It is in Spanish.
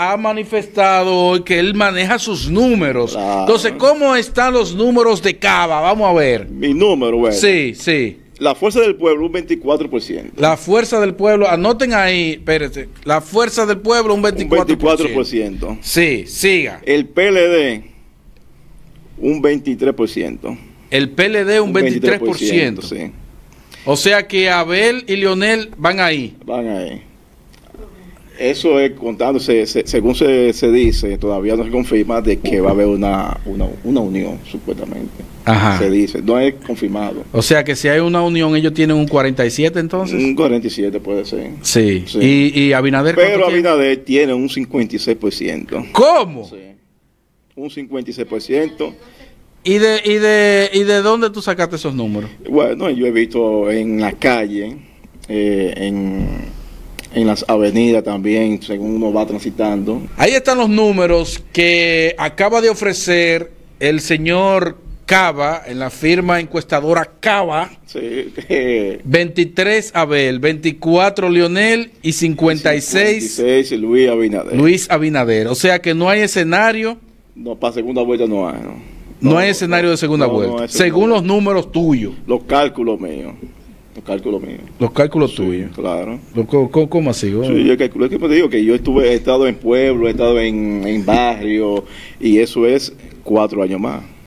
ha manifestado hoy que él maneja sus números. Claro. Entonces, ¿cómo están los números de Cava? Vamos a ver. Mi número, bueno. Sí, sí. La fuerza del pueblo, un 24%. La fuerza del pueblo, anoten ahí, espérense. La fuerza del pueblo, un 24%. Un 24%. Sí, siga. El PLD, un 23%. El PLD, un 23%. sí. O sea que Abel y Leonel van ahí. Van ahí. Eso es contándose, se- según se, se dice, todavía no se confirma de que va a haber una, una, una unión, supuestamente. Ajá. Se dice, no es confirmado. O sea que si hay una unión, ellos tienen un 47 entonces. Un 47 puede ser. Sí. Sí. Y, y Abinader. Pero ¿cuánto tiene? Abinader tiene un 56%. ¿Cómo? Sí. Un 56%. ¿Y de, y, de, ¿Y de dónde tú sacaste esos números? Bueno, yo he visto en la calle, eh, en, en las avenidas también, según uno va transitando. Ahí están los números que acaba de ofrecer el señor Cava en la firma encuestadora Cava. Sí, eh, 23 Abel, 24 Leonel y 56 56 Luis Abinader. Luis Abinader. O sea que no hay escenario, No, para segunda vuelta no hay. No, no, hay escenario de segunda no, vuelta. segunda según los números tuyos, Los cálculos míos. Los cálculos míos. los cálculos Sí, tuyos. Claro. ¿Cómo, cómo- cómo así? Sí, yo calculo que te digo que yo estuve, he estado en pueblo, he estado en, en barrio y eso es cuatro años más.